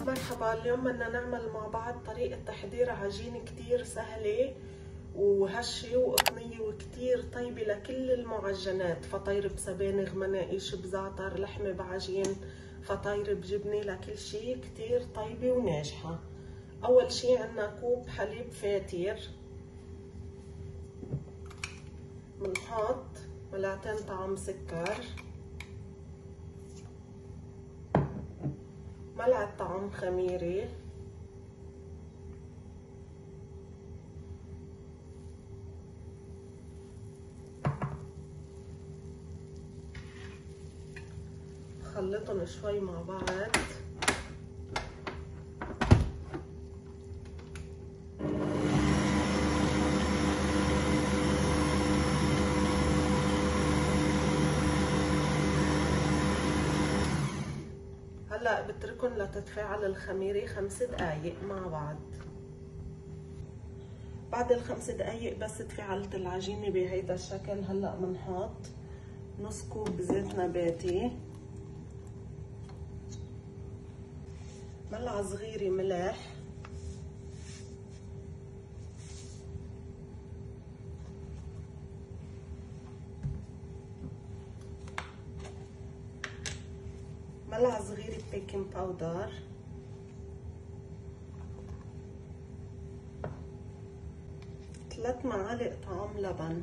مرحبا اليوم بدنا نعمل مع بعض طريقة تحضير عجين كتير سهلة. وهشة وقطنية وكتير طيبة لكل المعجنات. فطير بسبانغ مناقيش بزعتر لحمة بعجين فطير بجبنة لكل شي كتير طيبة وناجحة. أول شي عنا كوب حليب فاتر بنحط ملعقتين طعم سكر. ملعقة طعم خميرة. خلطهم شوي مع بعض. هلأ بتركن لتتفاعل الخميرة خمس دقايق مع بعض. بعد الخمس دقايق بس تفاعلت العجينة بهيدا الشكل. هلأ بنحط نص كوب زيت نباتي ملعقة صغيرة ملح ملعقة صغيرة بيكنج باودر ثلاث معالق طعام لبن.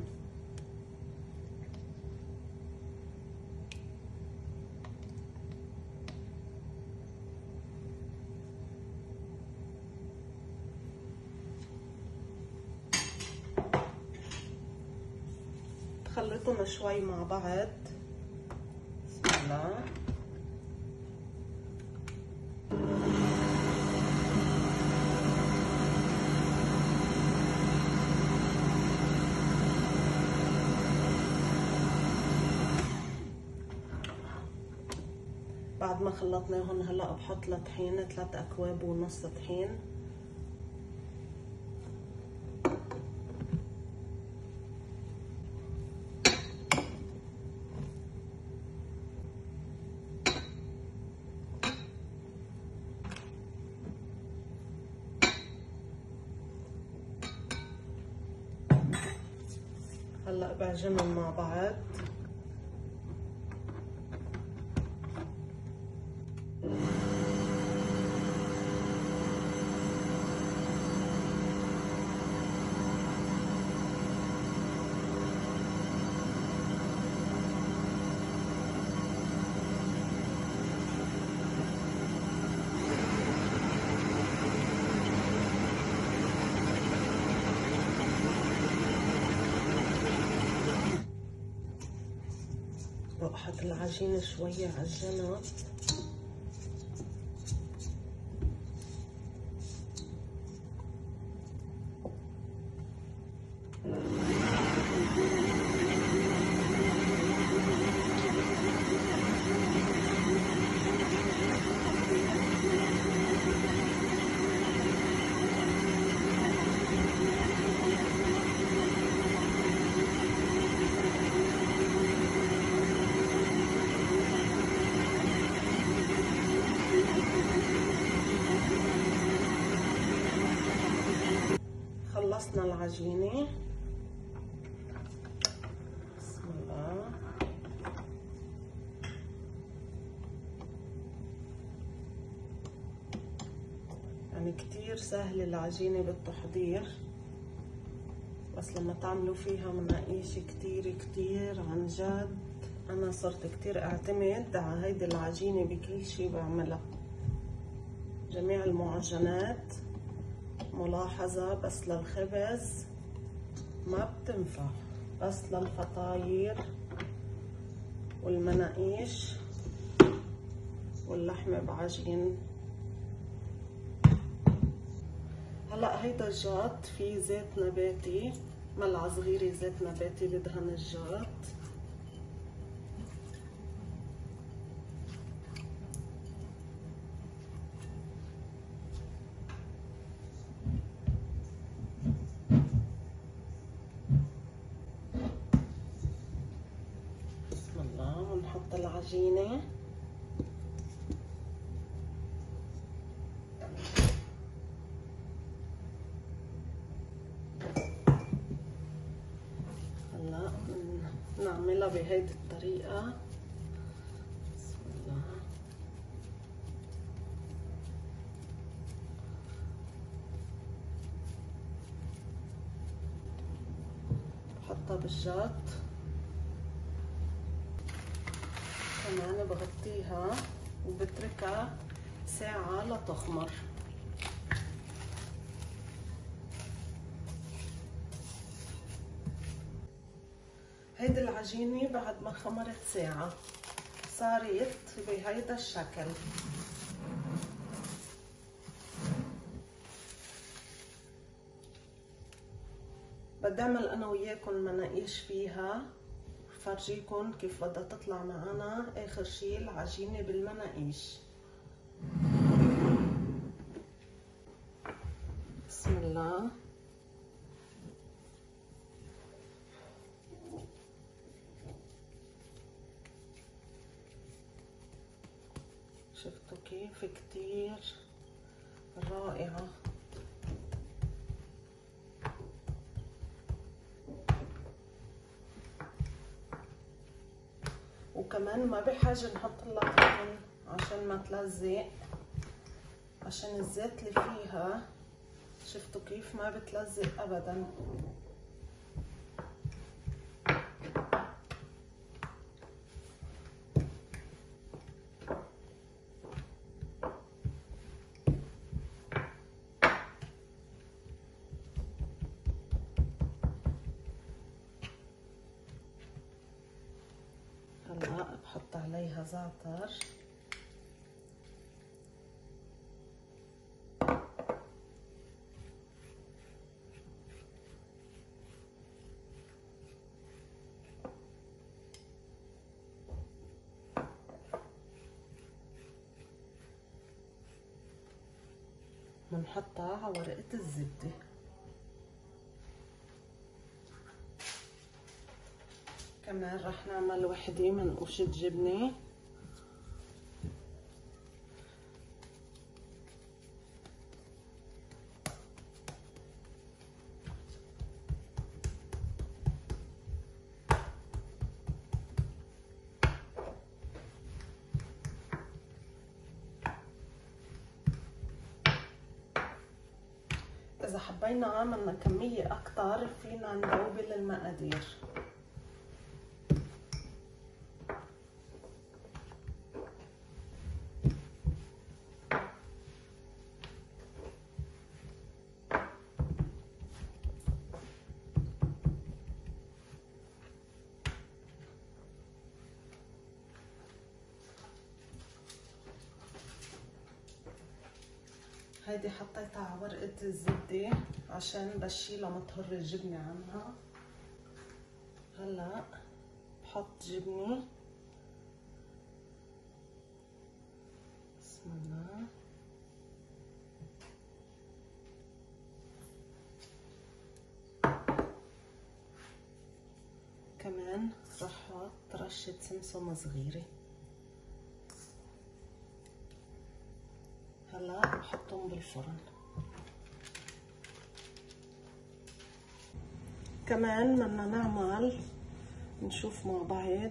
تخلطهم شوي مع بعض. بسم الله بعد ما خلطناهم هلا بحط لطحين ثلاث أكواب ونص طحين. هلا بعجنهم مع بعض. بحط العجينة شوية على الجنب خلصنا العجينة. بسم الله. يعني كتير سهلة العجينة بالتحضير بس لما تعملوا فيها مناقيش كتير كتير عن جد أنا صرت كتير أعتمد على هيدي العجينة بكل شي بعملها. جميع المعجنات. ملاحظة بس للخبز ما بتنفع. بس للفطاير والمناقيش واللحمة بعجين. هلأ هيدا الجات فيه زيت نباتي ملعقة صغيرة زيت نباتي بدهن الجات. ونحط العجينة هلا نعملها بهيدي الطريقة. بسم الله. بحطها بالجات كمان بغطيها وبتركها ساعة لتخمر. هيدي العجينة بعد ما خمرت ساعة صارت بهيدا الشكل. بدي أعمل أنا وياكم مناقيش فيها. فرجيكم كيف بدها تطلع معنا آخر شي العجينة بالمناقيش. بسم الله. شفتوا كيف كتير رائعة. وكمان ما بحاجة نحط طحن عشان ما تلزق. عشان الزيت اللي فيها شفتوا كيف ما بتلزق ابدا. زعتر. بنحطها على ورقة الزبدة. كمان رح نعمل وحدة من قشة جبنة. إذا حبينا عملنا كمية أكتر فينا ندوبل المقادير. هيدي حطيتها على ورقة الزبدة عشان بشيلها ما تهر الجبنة عنها. هلا بحط جبنة. بسم الله. كمان رح أحط رشة سمسم صغيرة. بحطهم بالفرن. كمان بدنا نعمل نشوف مع بعض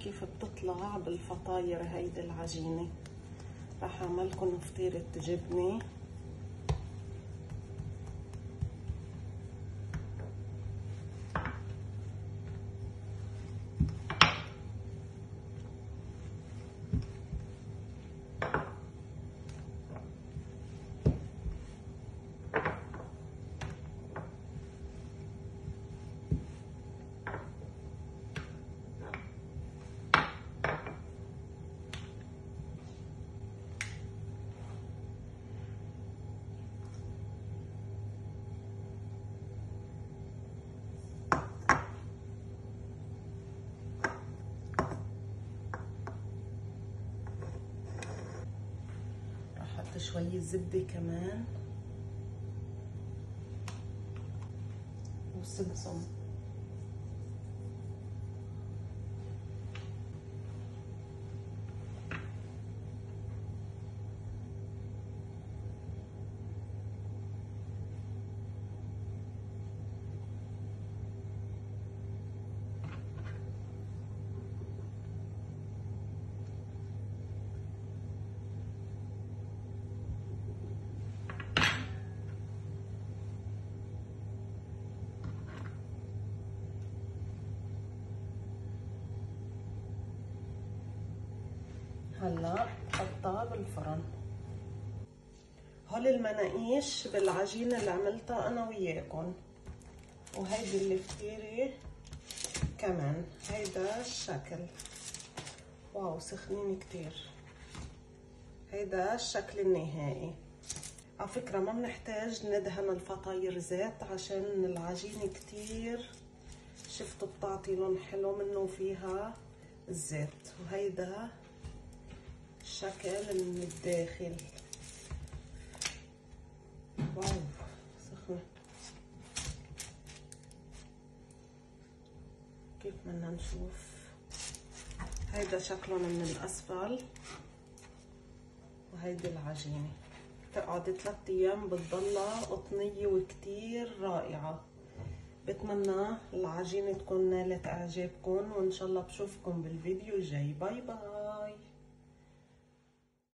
كيف بتطلع بالفطاير هيدي العجينة. رح اعملكم فطيرة جبنة شوية زبدة كمان وسمسم هلا حطها بالفرن هول المناقيش بالعجينة اللي عملتها أنا وياكم وهيدي الفتيرة كمان. هيدا الشكل. واو سخنين كتير. هيدا الشكل النهائي. على فكرة ما بنحتاج ندهن الفطاير زيت عشان العجينة كتير. شفتوا بتعطي لون حلو منه فيها الزيت وهيدا الشكل من الداخل. واو سخنة. كيف بدنا نشوف؟ هيدا شكلهم من الأسفل وهيدي العجينة. تقعد ثلاث أيام بتضلها قطنية وكتير رائعة. بتمنى العجينة تكون نالت إعجابكم وإن شاء الله بشوفكم بالفيديو الجاي. باي باي.